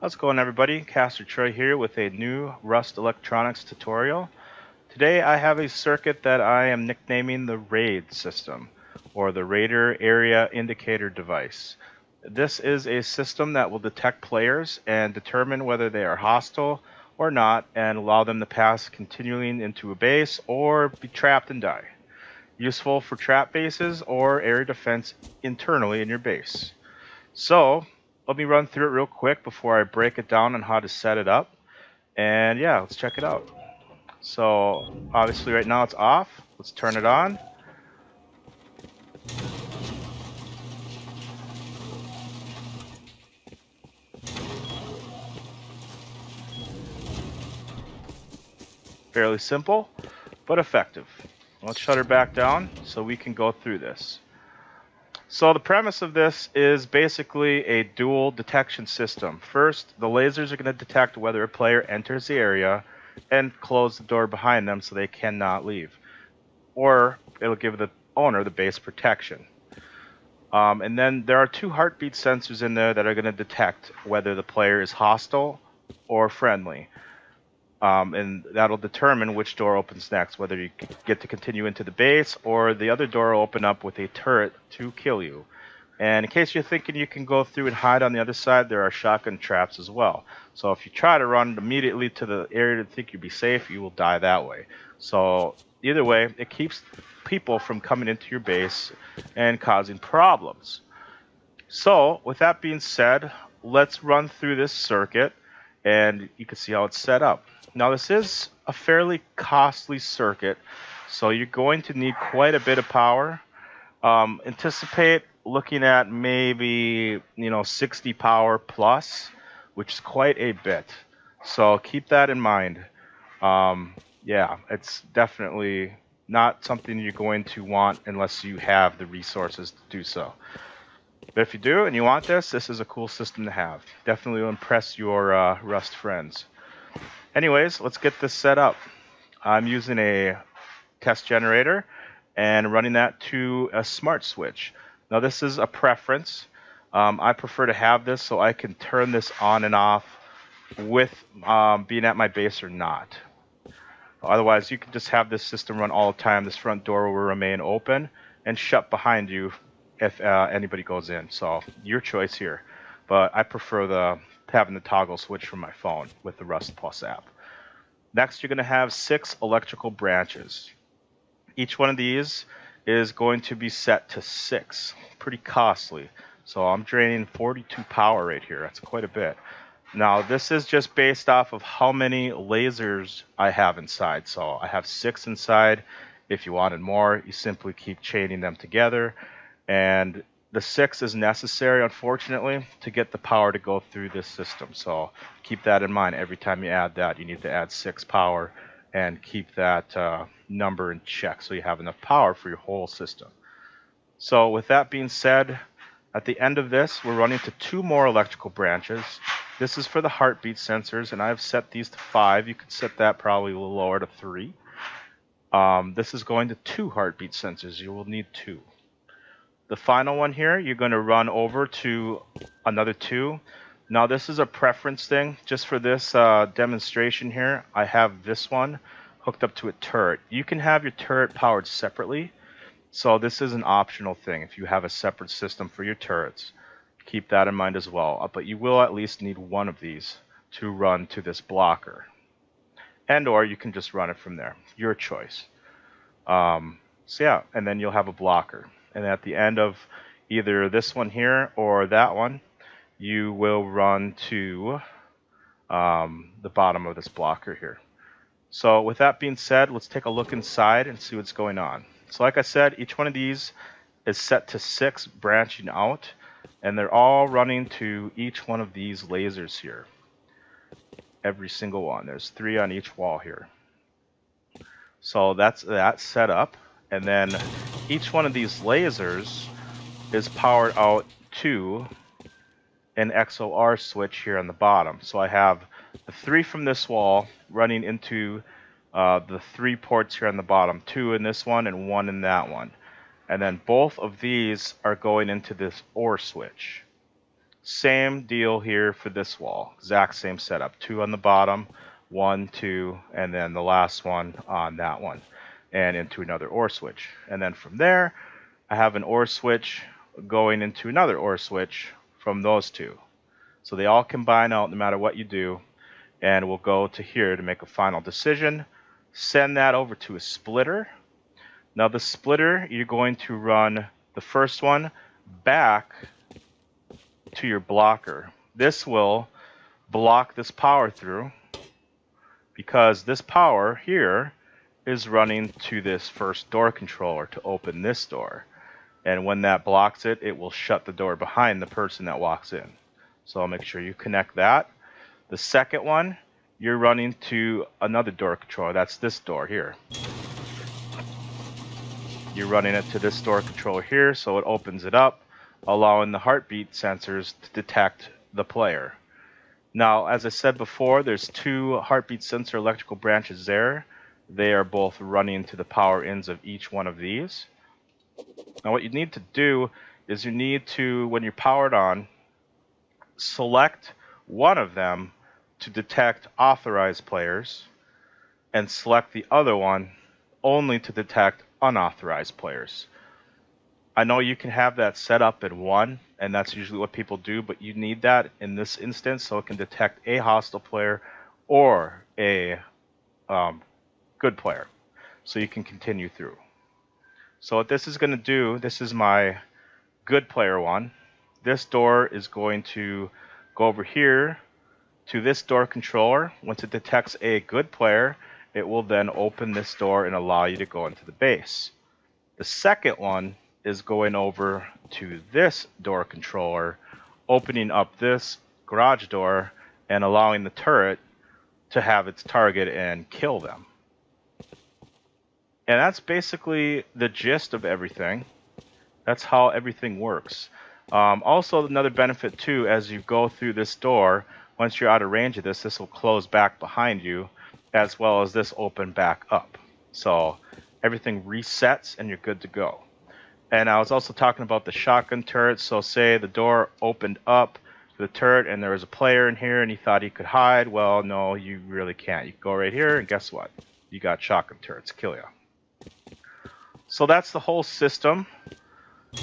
How's it going everybody? Castor Troy here with a new Rust Electronics tutorial. Today I have a circuit that I am nicknaming the RAID system, or the Raider Area Indicator Device. This is a system that will detect players and determine whether they are hostile or not and allow them to pass continuing into a base or be trapped and die. Useful for trap bases or area defense internally in your base. So, let me run through it real quick before I break it down on how to set it up. And yeah, let's check it out. So obviously right now it's off. Let's turn it on. Fairly simple, but effective. Let's shut her back down so we can go through this. So the premise of this is basically a dual detection system. First, the lasers are going to detect whether a player enters the area and close the door behind them so they cannot leave. Or it'll give the owner the base protection. Um, and then there are two heartbeat sensors in there that are going to detect whether the player is hostile or friendly. Um, and that'll determine which door opens next, whether you get to continue into the base or the other door will open up with a turret to kill you. And in case you're thinking you can go through and hide on the other side, there are shotgun traps as well. So if you try to run immediately to the area to think you'd be safe, you will die that way. So either way, it keeps people from coming into your base and causing problems. So with that being said, let's run through this circuit and you can see how it's set up. Now this is a fairly costly circuit, so you're going to need quite a bit of power. Um, anticipate looking at maybe you know 60 power plus, which is quite a bit. So keep that in mind. Um, yeah, it's definitely not something you're going to want unless you have the resources to do so. But if you do and you want this, this is a cool system to have. Definitely will impress your uh, Rust friends. Anyways, let's get this set up. I'm using a test generator and running that to a smart switch. Now this is a preference. Um, I prefer to have this so I can turn this on and off with um, being at my base or not. Otherwise, you can just have this system run all the time. This front door will remain open and shut behind you if uh, anybody goes in. So your choice here. But I prefer the having the toggle switch from my phone with the Rust Plus app. Next, you're going to have six electrical branches. Each one of these is going to be set to six. Pretty costly. So I'm draining 42 power right here. That's quite a bit. Now, this is just based off of how many lasers I have inside. So I have six inside. If you wanted more, you simply keep chaining them together. And the six is necessary, unfortunately, to get the power to go through this system. So keep that in mind. Every time you add that, you need to add six power and keep that uh, number in check so you have enough power for your whole system. So with that being said, at the end of this, we're running to two more electrical branches. This is for the heartbeat sensors, and I've set these to five. You could set that probably a little lower to three. Um, this is going to two heartbeat sensors. You will need two. The final one here, you're going to run over to another two. Now this is a preference thing. Just for this uh, demonstration here, I have this one hooked up to a turret. You can have your turret powered separately. So this is an optional thing if you have a separate system for your turrets. Keep that in mind as well. Uh, but you will at least need one of these to run to this blocker. And or you can just run it from there. Your choice. Um, so yeah, and then you'll have a blocker and at the end of either this one here or that one, you will run to um, the bottom of this blocker here. So with that being said, let's take a look inside and see what's going on. So like I said, each one of these is set to six branching out, and they're all running to each one of these lasers here. Every single one. There's three on each wall here. So that's that set up. And then each one of these lasers is powered out to an XOR switch here on the bottom. So I have the three from this wall running into uh, the three ports here on the bottom, two in this one and one in that one. And then both of these are going into this OR switch. Same deal here for this wall. Exact same setup. Two on the bottom, one, two, and then the last one on that one. And into another OR switch. And then from there, I have an OR switch going into another OR switch from those two. So they all combine out no matter what you do. And we'll go to here to make a final decision. Send that over to a splitter. Now the splitter, you're going to run the first one back to your blocker. This will block this power through because this power here is running to this first door controller to open this door. And when that blocks it, it will shut the door behind the person that walks in. So I'll make sure you connect that. The second one, you're running to another door controller. That's this door here. You're running it to this door controller here, so it opens it up allowing the heartbeat sensors to detect the player. Now, as I said before, there's two heartbeat sensor electrical branches there. They are both running to the power ends of each one of these. Now, what you need to do is you need to, when you're powered on, select one of them to detect authorized players and select the other one only to detect unauthorized players. I know you can have that set up in one, and that's usually what people do, but you need that in this instance so it can detect a hostile player or a um, good player. So you can continue through. So what this is going to do, this is my good player one. This door is going to go over here to this door controller. Once it detects a good player, it will then open this door and allow you to go into the base. The second one is going over to this door controller, opening up this garage door and allowing the turret to have its target and kill them. And that's basically the gist of everything. That's how everything works. Um, also, another benefit too, as you go through this door, once you're out of range of this, this will close back behind you, as well as this open back up. So everything resets and you're good to go. And I was also talking about the shotgun turret. So say the door opened up to the turret and there was a player in here and he thought he could hide. Well, no, you really can't. You go right here and guess what? You got shotgun turrets. Kill you. So that's the whole system.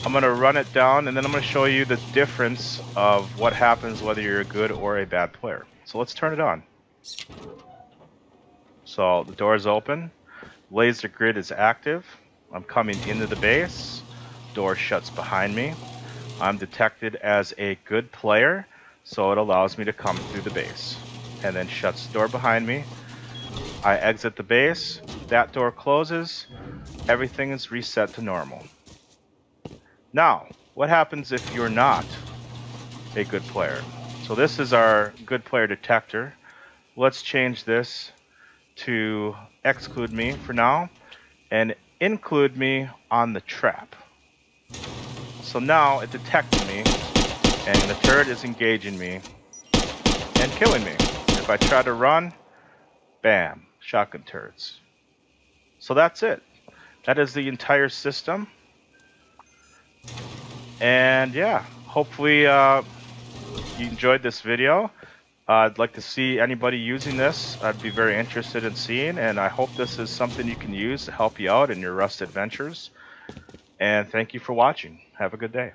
I'm going to run it down and then I'm going to show you the difference of what happens whether you're a good or a bad player. So let's turn it on. So the door is open. Laser grid is active. I'm coming into the base door shuts behind me. I'm detected as a good player, so it allows me to come through the base. And then shuts the door behind me. I exit the base, that door closes, everything is reset to normal. Now, what happens if you're not a good player? So this is our good player detector. Let's change this to exclude me for now and include me on the trap. So now it detected me, and the turret is engaging me and killing me. If I try to run, bam, shotgun turrets. So that's it. That is the entire system. And yeah, hopefully uh, you enjoyed this video. Uh, I'd like to see anybody using this. I'd be very interested in seeing, and I hope this is something you can use to help you out in your Rust adventures. And thank you for watching. Have a good day.